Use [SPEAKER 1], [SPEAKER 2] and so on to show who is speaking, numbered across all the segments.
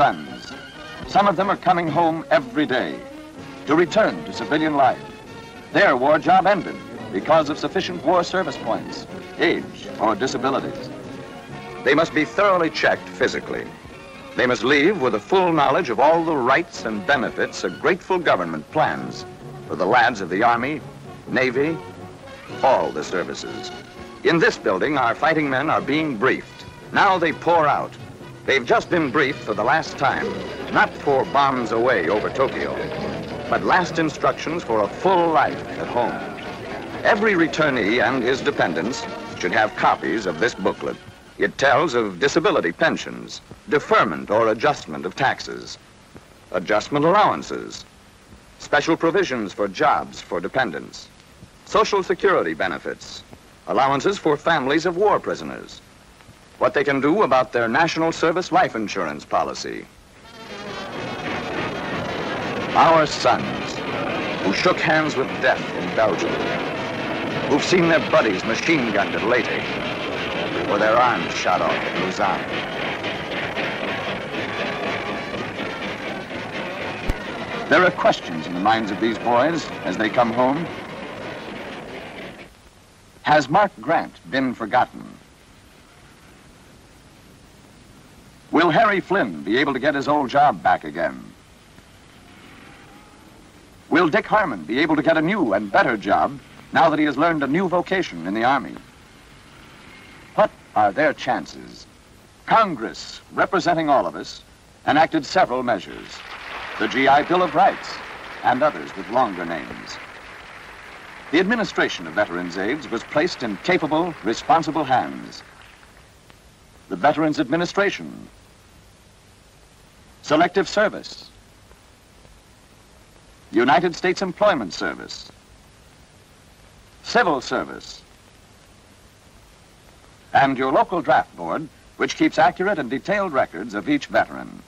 [SPEAKER 1] sons. Some of them are coming home every day to return to civilian life. Their war job ended because of sufficient war service points, age, or disabilities. They must be thoroughly checked physically. They must leave with a full knowledge of all the rights and benefits a grateful government plans for the lads of the Army, Navy, all the services. In this building, our fighting men are being briefed. Now they pour out. They've just been briefed for the last time, not for bombs away over Tokyo, but last instructions for a full life at home. Every returnee and his dependents should have copies of this booklet. It tells of disability pensions, deferment or adjustment of taxes, adjustment allowances, special provisions for jobs for dependents, Social Security benefits, allowances for families of war prisoners, what they can do about their National Service life insurance policy. Our sons, who shook hands with death in Belgium, who've seen their buddies machine gunned at Leyte, or their arms shot off at Luzon. There are questions in the minds of these boys as they come home. Has Mark Grant been forgotten? Will Harry Flynn be able to get his old job back again? Will Dick Harmon be able to get a new and better job now that he has learned a new vocation in the Army? What are their chances? Congress, representing all of us, enacted several measures. The GI Bill of Rights, and others with longer names. The administration of Veterans Aids was placed in capable, responsible hands. The Veterans Administration, Selective Service, United States Employment Service, Civil Service, and your local draft board, which keeps accurate and detailed records of each veteran.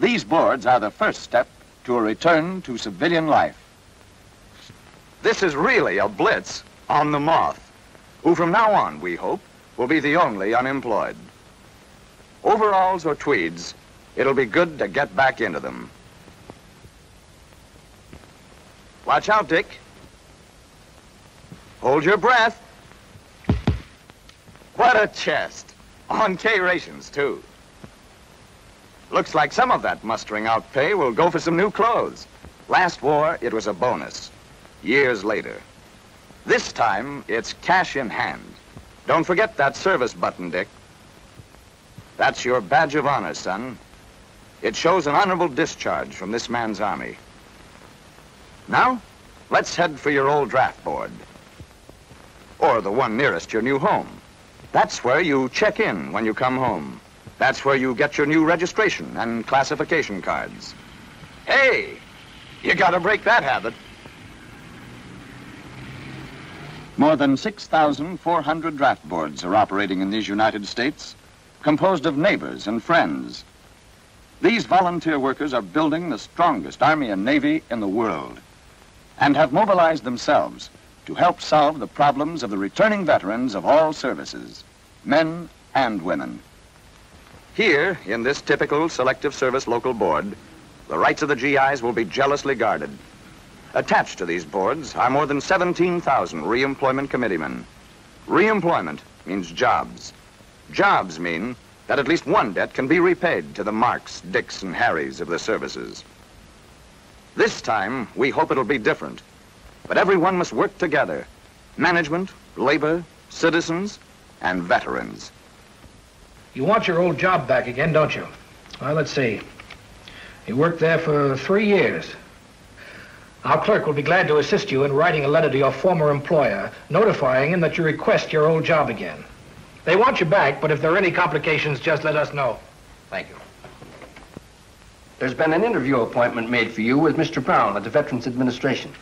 [SPEAKER 1] These boards are the first step to a return to civilian life. This is really a blitz on the moth, who from now on, we hope, will be the only unemployed. Overalls or tweeds, it'll be good to get back into them. Watch out, Dick. Hold your breath. What a chest. On K rations, too. Looks like some of that mustering out pay will go for some new clothes. Last war, it was a bonus years later. This time, it's cash in hand. Don't forget that service button, Dick. That's your badge of honor, son. It shows an honorable discharge from this man's army. Now, let's head for your old draft board. Or the one nearest your new home. That's where you check in when you come home. That's where you get your new registration and classification cards. Hey, you gotta break that habit. More than 6,400 draft boards are operating in these United States, composed of neighbors and friends. These volunteer workers are building the strongest Army and Navy in the world and have mobilized themselves to help solve the problems of the returning veterans of all services, men and women. Here, in this typical Selective Service local board, the rights of the GIs will be jealously guarded. Attached to these boards are more than 17,000 reemployment committeemen. Reemployment means jobs. Jobs mean that at least one debt can be repaid to the Marks, Dicks, and Harrys of the services. This time, we hope it'll be different. But everyone must work together. Management, labor, citizens, and veterans.
[SPEAKER 2] You want your old job back again, don't you? Well, let's see. You worked there for three years. Our clerk will be glad to assist you in writing a letter to your former employer, notifying him that you request your old job again. They want you back, but if there are any complications, just let us know. Thank you.
[SPEAKER 3] There's been an interview appointment made for you with Mr. Brown at the Veterans Administration.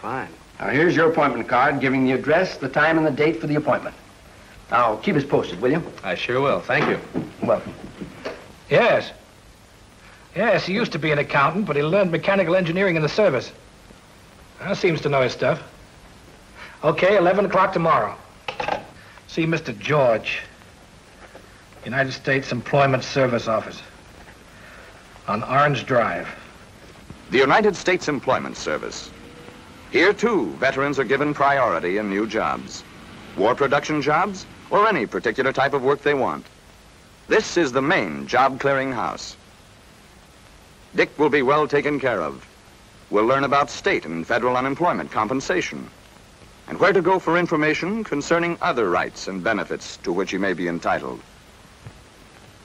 [SPEAKER 2] Fine.
[SPEAKER 3] Now, here's your appointment card giving the address, the time, and the date for the appointment. Now, keep us posted, will you?
[SPEAKER 2] I sure will. Thank you.
[SPEAKER 3] Welcome.
[SPEAKER 2] Yes. Yes, he used to be an accountant, but he learned mechanical engineering in the service. Well, seems to know his stuff. Okay, 11 o'clock tomorrow. See Mr. George, United States Employment Service Office. on Orange Drive.
[SPEAKER 1] The United States Employment Service. Here, too, veterans are given priority in new jobs. War production jobs, or any particular type of work they want. This is the main job clearing house. Dick will be well taken care of. We'll learn about state and federal unemployment compensation and where to go for information concerning other rights and benefits to which he may be entitled.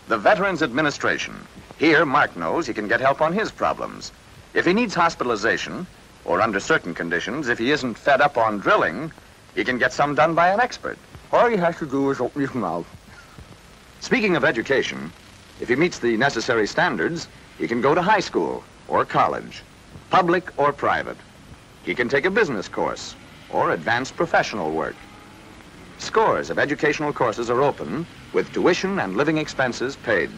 [SPEAKER 1] The Veterans Administration. Here, Mark knows he can get help on his problems. If he needs hospitalization, or under certain conditions, if he isn't fed up on drilling, he can get some done by an expert. All he has to do is open his mouth. Speaking of education, if he meets the necessary standards, he can go to high school or college, public or private. He can take a business course or advanced professional work. Scores of educational courses are open with tuition and living expenses paid.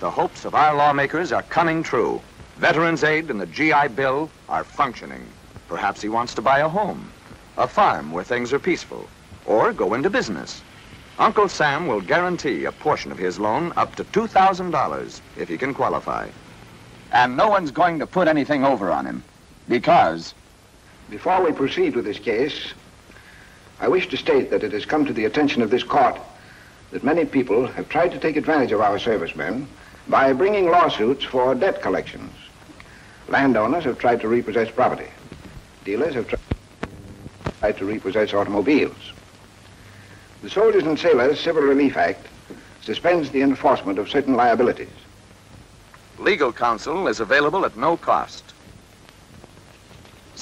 [SPEAKER 1] The hopes of our lawmakers are coming true. Veterans Aid and the GI Bill are functioning. Perhaps he wants to buy a home, a farm where things are peaceful, or go into business. Uncle Sam will guarantee a portion of his loan up to $2,000 if he can qualify. And no one's going to put anything over on him because
[SPEAKER 4] before we proceed with this case, I wish to state that it has come to the attention of this court that many people have tried to take advantage of our servicemen by bringing lawsuits for debt collections. Landowners have tried to repossess property. Dealers have tried to repossess automobiles. The Soldiers and Sailors Civil Relief Act suspends the enforcement of certain liabilities.
[SPEAKER 1] Legal counsel is available at no cost.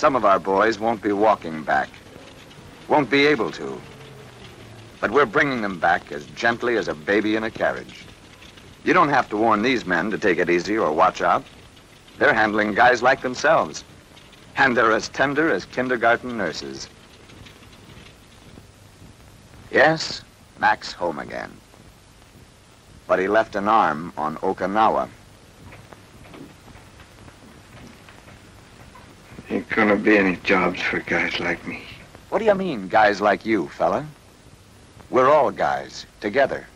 [SPEAKER 1] Some of our boys won't be walking back. Won't be able to. But we're bringing them back as gently as a baby in a carriage. You don't have to warn these men to take it easy or watch out. They're handling guys like themselves. And they're as tender as kindergarten nurses. Yes, Mac's home again. But he left an arm on Okinawa.
[SPEAKER 4] Ain't gonna be any jobs for guys like me.
[SPEAKER 1] What do you mean, guys like you, fella? We're all guys, together.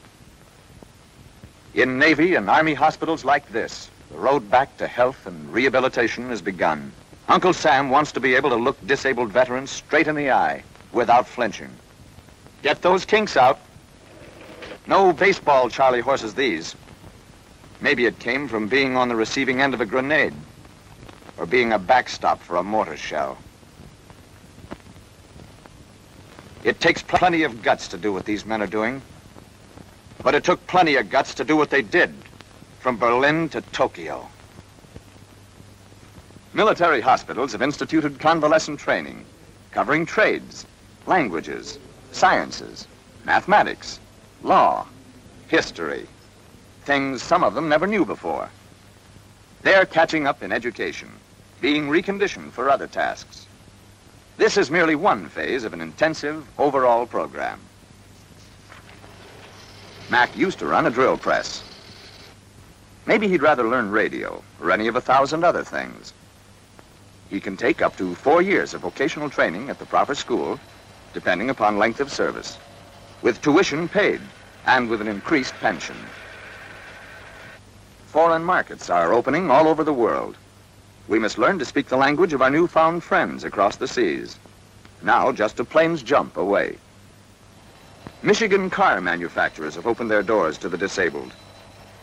[SPEAKER 1] In Navy and Army hospitals like this, the road back to health and rehabilitation has begun. Uncle Sam wants to be able to look disabled veterans straight in the eye without flinching. Get those kinks out. No baseball Charlie horses these. Maybe it came from being on the receiving end of a grenade or being a backstop for a mortar shell. It takes plenty of guts to do what these men are doing. But it took plenty of guts to do what they did, from Berlin to Tokyo. Military hospitals have instituted convalescent training, covering trades, languages, sciences, mathematics, law, history, things some of them never knew before. They're catching up in education being reconditioned for other tasks. This is merely one phase of an intensive overall program. Mac used to run a drill press. Maybe he'd rather learn radio or any of a thousand other things. He can take up to four years of vocational training at the proper school, depending upon length of service, with tuition paid and with an increased pension. Foreign markets are opening all over the world. We must learn to speak the language of our newfound friends across the seas. Now just a plane's jump away. Michigan car manufacturers have opened their doors to the disabled.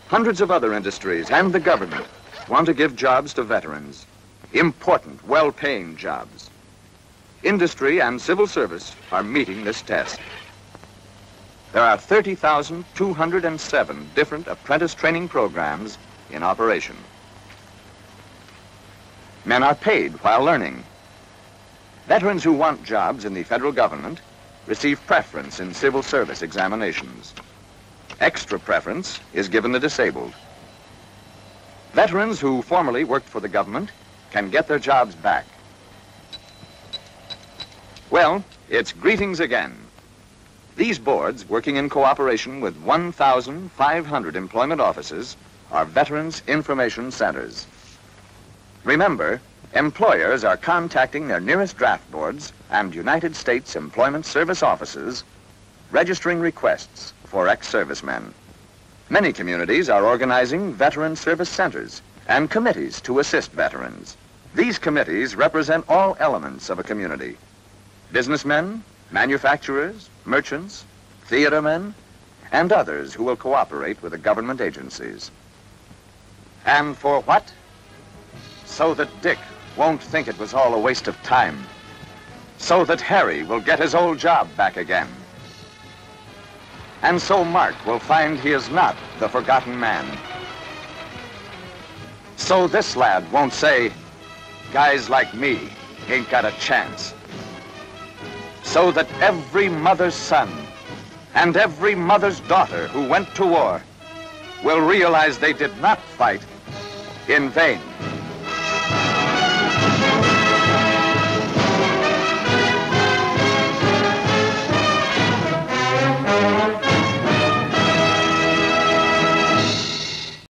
[SPEAKER 1] Hundreds of other industries and the government want to give jobs to veterans. Important, well-paying jobs. Industry and civil service are meeting this test. There are 30,207 different apprentice training programs in operation. Men are paid while learning. Veterans who want jobs in the federal government receive preference in civil service examinations. Extra preference is given the disabled. Veterans who formerly worked for the government can get their jobs back. Well, it's greetings again. These boards, working in cooperation with 1,500 employment offices, are Veterans Information Centers. Remember, employers are contacting their nearest draft boards and United States Employment Service offices, registering requests for ex-servicemen. Many communities are organizing veteran service centers and committees to assist veterans. These committees represent all elements of a community. Businessmen, manufacturers, merchants, theater men, and others who will cooperate with the government agencies. And for what? So that Dick won't think it was all a waste of time. So that Harry will get his old job back again. And so Mark will find he is not the forgotten man. So this lad won't say, guys like me ain't got a chance. So that every mother's son and every mother's daughter who went to war will realize they did not fight in vain.